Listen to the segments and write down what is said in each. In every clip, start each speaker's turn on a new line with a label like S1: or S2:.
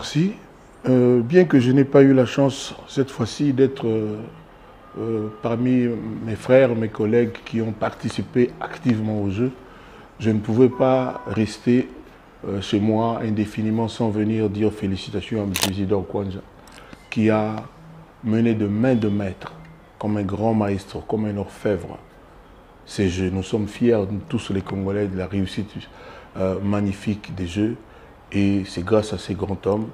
S1: Merci. Euh, bien que je n'ai pas eu la chance cette fois-ci d'être euh, euh, parmi mes frères, mes collègues qui ont participé activement au jeu, je ne pouvais pas rester chez moi indéfiniment sans venir dire félicitations à M. Isidore Kwanza, qui a mené de main de maître, comme un grand maître, comme un orfèvre, ces jeux. Nous sommes fiers, tous les Congolais, de la réussite magnifique des jeux. Et c'est grâce à ces grands hommes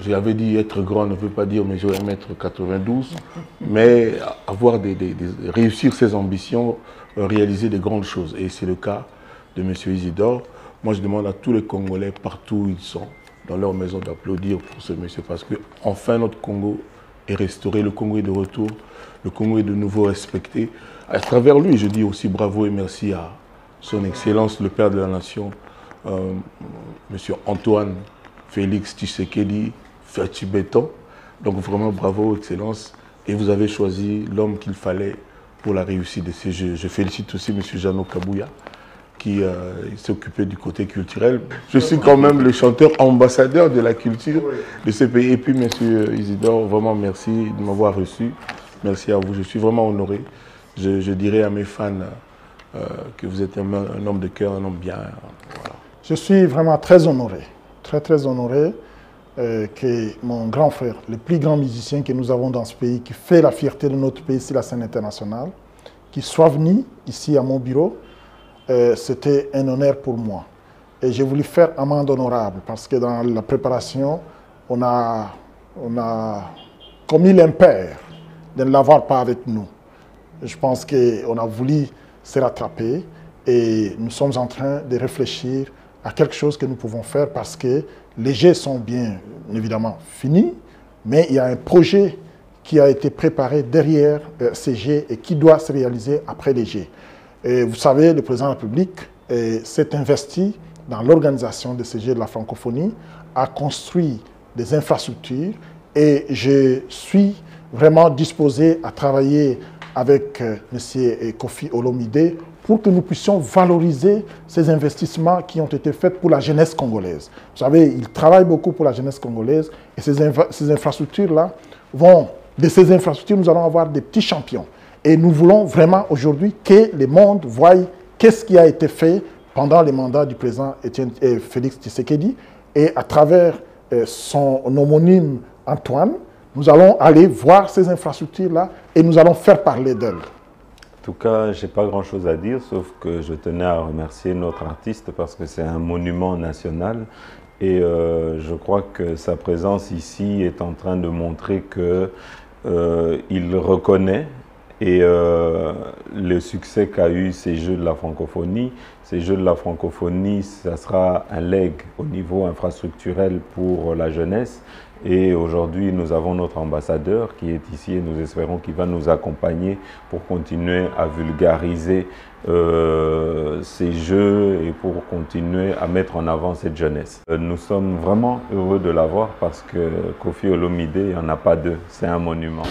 S1: j'avais dit être grand ne veut pas dire mesurer 1m92, mais avoir des, réussir ses ambitions, euh, réaliser des grandes choses. Et c'est le cas de M. Isidore. Moi, je demande à tous les Congolais, partout où ils sont, dans leur maison, d'applaudir pour ce monsieur, parce que enfin notre Congo est restauré, le Congo est de retour, le Congo est de nouveau respecté. À travers lui, je dis aussi bravo et merci à son Excellence, le Père de la Nation, euh, M. Antoine Félix Tshisekedi, Ferti Béton. Donc vraiment bravo, Excellence. Et vous avez choisi l'homme qu'il fallait pour la réussite de ces Jeux. Je félicite aussi M. Jano Kabouya, qui euh, s'est occupé du côté culturel. Je suis quand même le chanteur ambassadeur de la culture de ce pays. Et puis, M. Isidore, vraiment merci de m'avoir reçu. Merci à vous. Je suis vraiment honoré. Je, dirais à mes fans euh, que vous êtes un, homme de cœur, un homme bien.
S2: Je suis vraiment très honoré très très honoré euh, que mon grand frère, le plus grand musicien que nous avons dans ce pays, qui fait la fierté de notre pays sur la scène internationale, qui soit venu ici à mon bureau, euh, c'était un honneur pour moi. Et j'ai voulu faire amende honorable parce que dans la préparation, on a, on a commis l'impair de ne l'avoir pas avec nous. Je pense qu'on a voulu se rattraper et nous sommes en train de réfléchir à quelque chose que nous pouvons faire parce que les jets sont bien évidemment finis, mais il y a un projet qui a été préparé derrière euh, ces jets et qui doit se réaliser après les jets. Et vous savez, le président de la République euh, s'est investi dans l'organisation de ces jets de la francophonie, a construit des infrastructures et je suis vraiment disposé à travailler avec euh, M. Kofi Olomide pour que nous puissions valoriser ces investissements qui ont été faits pour la jeunesse congolaise. Vous savez, il travaille beaucoup pour la jeunesse congolaise et ces, infrastructures-là vont, de ces infrastructures, nous allons avoir des petits champions. Et nous voulons vraiment aujourd'hui que le monde voie qu'est-ce qui a été fait pendant les mandats du président euh, Félix Tshisekedi. Et à travers euh, son homonyme Antoine, nous allons aller voir ces infrastructures-là et nous allons faire parler d'elles.
S3: En tout cas, je n'ai pas grand-chose à dire, sauf que je tenais à remercier notre artiste parce que c'est un monument national. Et euh, je crois que sa présence ici est en train de montrer qu'il euh, reconnaît et euh, le succès qu'a eu ces Jeux de la francophonie. Ces Jeux de la francophonie, ça sera un leg au niveau infrastructurel pour la jeunesse. Et aujourd'hui, nous avons notre ambassadeur qui est ici et nous espérons qu'il va nous accompagner pour continuer à vulgariser euh, ces jeux et pour continuer à mettre en avant cette jeunesse. Euh, nous sommes vraiment heureux de l'avoir parce que Kofi Olomide, il n'y en a pas deux, c'est un monument.